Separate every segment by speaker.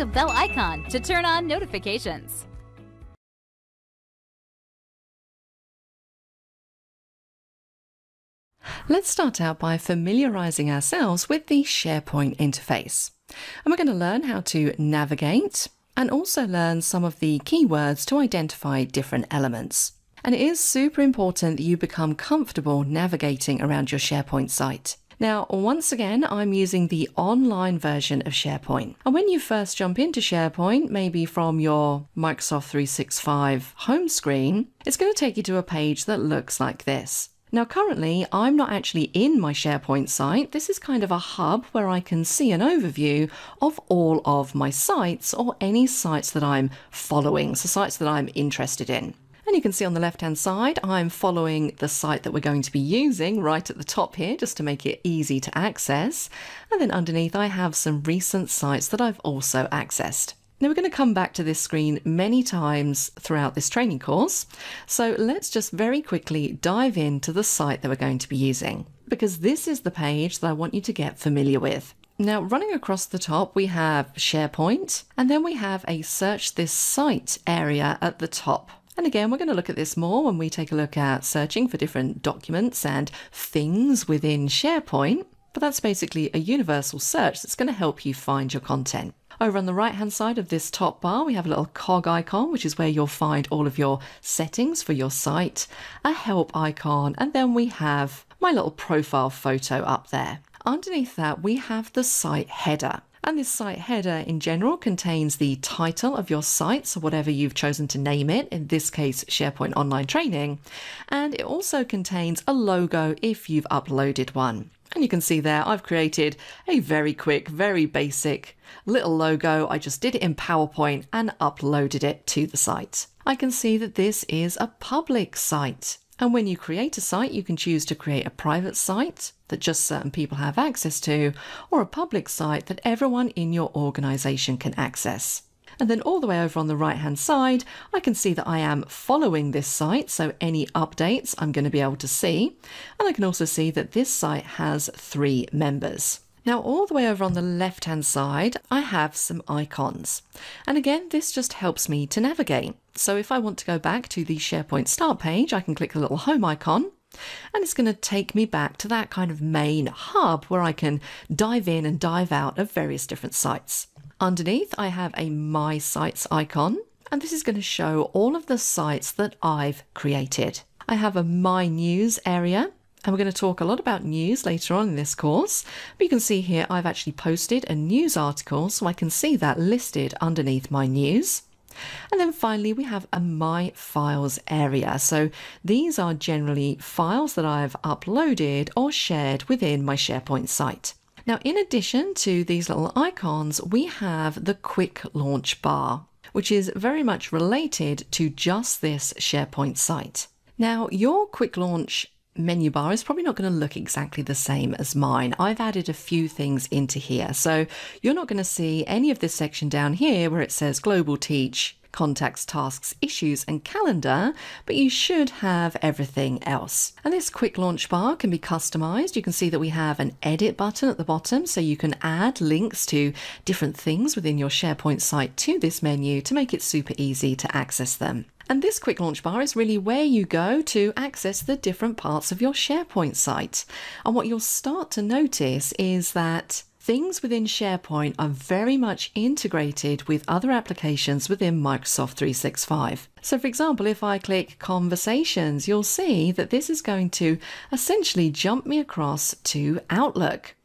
Speaker 1: the bell icon to turn on notifications.
Speaker 2: Let's start out by familiarizing ourselves with the SharePoint interface. And we're going to learn how to navigate and also learn some of the keywords to identify different elements. And it is super important that you become comfortable navigating around your SharePoint site. Now, once again, I'm using the online version of SharePoint. And when you first jump into SharePoint, maybe from your Microsoft 365 home screen, it's going to take you to a page that looks like this. Now, currently, I'm not actually in my SharePoint site. This is kind of a hub where I can see an overview of all of my sites or any sites that I'm following, so sites that I'm interested in. And you can see on the left hand side, I'm following the site that we're going to be using right at the top here, just to make it easy to access. And then underneath, I have some recent sites that I've also accessed. Now we're going to come back to this screen many times throughout this training course. So let's just very quickly dive into the site that we're going to be using because this is the page that I want you to get familiar with. Now, running across the top, we have SharePoint, and then we have a search this site area at the top. And again, we're going to look at this more when we take a look at searching for different documents and things within SharePoint. But that's basically a universal search that's going to help you find your content. Over on the right hand side of this top bar, we have a little cog icon, which is where you'll find all of your settings for your site, a help icon, and then we have my little profile photo up there. Underneath that, we have the site header. And this site header in general contains the title of your site, so whatever you've chosen to name it, in this case, SharePoint Online Training. And it also contains a logo if you've uploaded one. And you can see there, I've created a very quick, very basic little logo. I just did it in PowerPoint and uploaded it to the site. I can see that this is a public site. And when you create a site, you can choose to create a private site that just certain people have access to, or a public site that everyone in your organization can access. And then all the way over on the right hand side, I can see that I am following this site. So any updates I'm going to be able to see. And I can also see that this site has three members. Now, all the way over on the left hand side, I have some icons. And again, this just helps me to navigate. So if I want to go back to the SharePoint start page, I can click the little home icon and it's going to take me back to that kind of main hub where I can dive in and dive out of various different sites. Underneath, I have a My Sites icon, and this is going to show all of the sites that I've created. I have a My News area, and we're going to talk a lot about news later on in this course. But you can see here I've actually posted a news article, so I can see that listed underneath my news. And then finally, we have a My Files area. So these are generally files that I've uploaded or shared within my SharePoint site. Now, in addition to these little icons, we have the quick launch bar, which is very much related to just this SharePoint site. Now, your quick launch menu bar is probably not going to look exactly the same as mine. I've added a few things into here. So you're not going to see any of this section down here where it says Global Teach contacts, tasks, issues, and calendar, but you should have everything else. And this quick launch bar can be customized. You can see that we have an edit button at the bottom, so you can add links to different things within your SharePoint site to this menu to make it super easy to access them. And this quick launch bar is really where you go to access the different parts of your SharePoint site. And what you'll start to notice is that things within SharePoint are very much integrated with other applications within Microsoft 365. So, for example, if I click Conversations, you'll see that this is going to essentially jump me across to Outlook.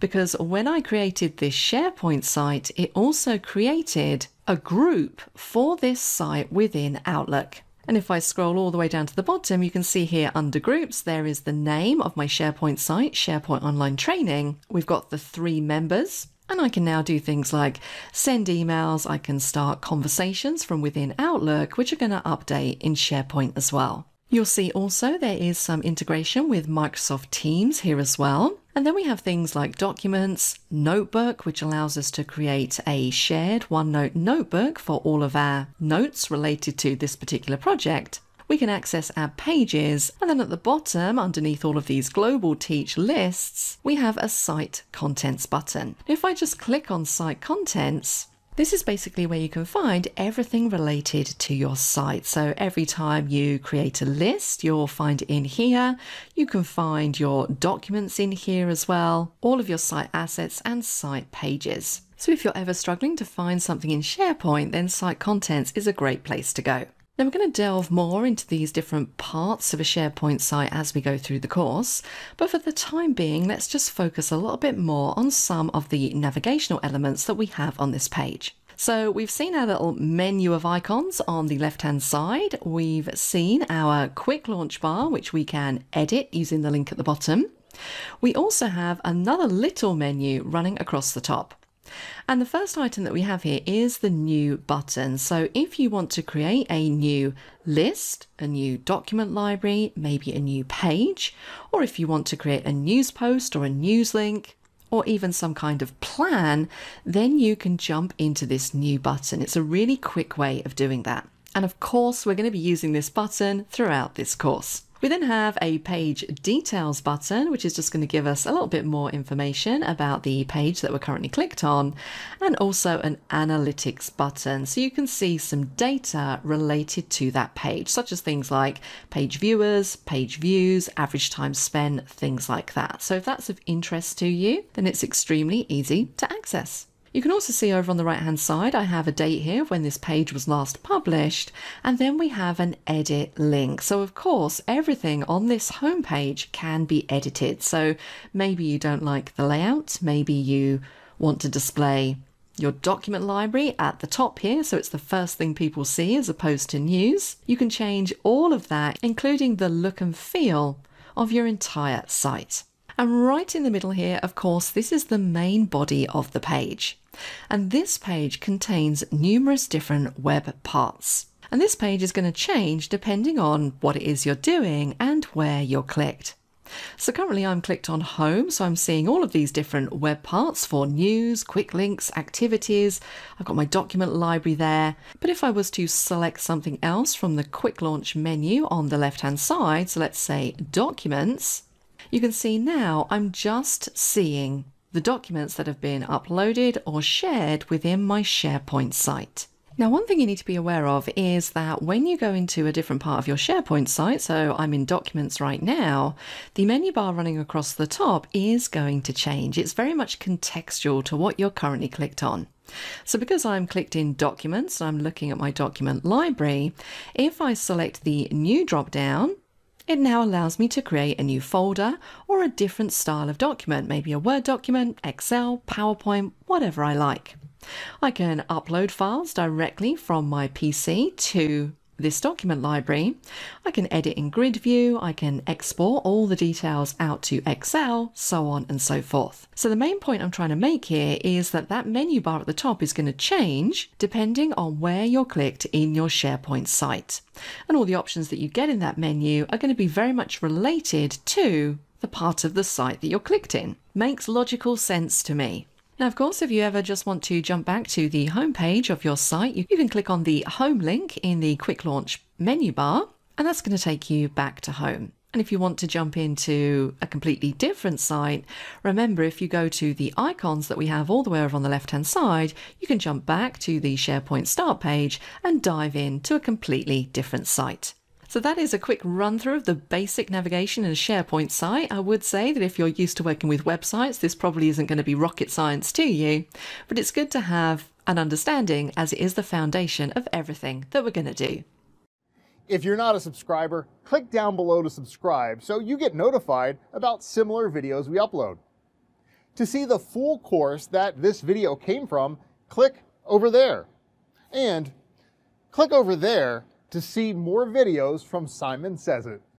Speaker 2: Because when I created this SharePoint site, it also created a group for this site within Outlook. And if I scroll all the way down to the bottom, you can see here under groups, there is the name of my SharePoint site, SharePoint Online Training. We've got the three members, and I can now do things like send emails, I can start conversations from within Outlook, which are going to update in SharePoint as well. You'll see also there is some integration with Microsoft Teams here as well. And then we have things like Documents, Notebook, which allows us to create a shared OneNote notebook for all of our notes related to this particular project. we can access our pages, and then at the bottom, underneath all of these global teach lists, we have a site contents button. If I just click on site contents, this is basically where you can find everything related to your site. So every time you create a list, you'll find it in here. You can find your documents in here as well, all of your site assets and site pages. So if you're ever struggling to find something in SharePoint, then Site Contents is a great place to go. Now, we're going to delve more into these different parts of a SharePoint site as we go through the course, but for the time being, let's just focus a little bit more on some of the navigational elements that we have on this page. So we've seen our little menu of icons on the left hand side. We've seen our quick launch bar, which we can edit using the link at the bottom. We also have another little menu running across the top. And the first item that we have here is the new button. So if you want to create a new list, a new document library, maybe a new page, or if you want to create a news post or a news link, or even some kind of plan, then you can jump into this new button. It's a really quick way of doing that. And of course, we're going to be using this button throughout this course. We then have a page details button, which is just going to give us a little bit more information about the page that we're currently clicked on, and also an analytics button. So you can see some data related to that page, such as things like page viewers, page views, average time spent, things like that. So if that's of interest to you, then it's extremely easy to access. You can also see over on the right hand side, I have a date here when this page was last published, and then we have an edit link. So of course, everything on this homepage can be edited. So maybe you don't like the layout, maybe you want to display your document library at the top here, so it's the first thing people see as opposed to news. You can change all of that, including the look and feel of your entire site. And right in the middle here, of course, this is the main body of the page. And this page contains numerous different web parts. And this page is going to change depending on what it is you're doing and where you're clicked. So currently I'm clicked on home, so I'm seeing all of these different web parts for news, quick links, activities. I've got my document library there. But if I was to select something else from the quick launch menu on the left hand side, so let's say documents, you can see now I'm just seeing the documents that have been uploaded or shared within my SharePoint site. Now, one thing you need to be aware of is that when you go into a different part of your SharePoint site, so I'm in documents right now, the menu bar running across the top is going to change. It's very much contextual to what you're currently clicked on. So because I'm clicked in documents, I'm looking at my document library, if I select the new drop down, it now allows me to create a new folder or a different style of document, maybe a Word document, Excel, PowerPoint, whatever I like. I can upload files directly from my PC to this document library, I can edit in grid view, I can export all the details out to Excel, so on and so forth. So the main point I'm trying to make here is that that menu bar at the top is going to change depending on where you're clicked in your SharePoint site. And all the options that you get in that menu are going to be very much related to the part of the site that you're clicked in. Makes logical sense to me. Now, of course, if you ever just want to jump back to the home page of your site, you, can click on the home link in the quick launch menu bar, and that's going to take you back to home. And if you want to jump into a completely different site, remember if you go to the icons that we have all the way over on the left hand side, you can jump back to the SharePoint start page and dive into a completely different site. So that is a quick run through of the basic navigation in a SharePoint site. I would say that if you're used to working with websites, this probably isn't going to be rocket science to you, but it's good to have an understanding as it is the foundation of everything that we're going to do.
Speaker 3: If you're not a subscriber, click down below to subscribe so you get notified about similar videos we upload. To see the full course that this video came from, click over there. And click over there to see more videos from Simon Sez IT.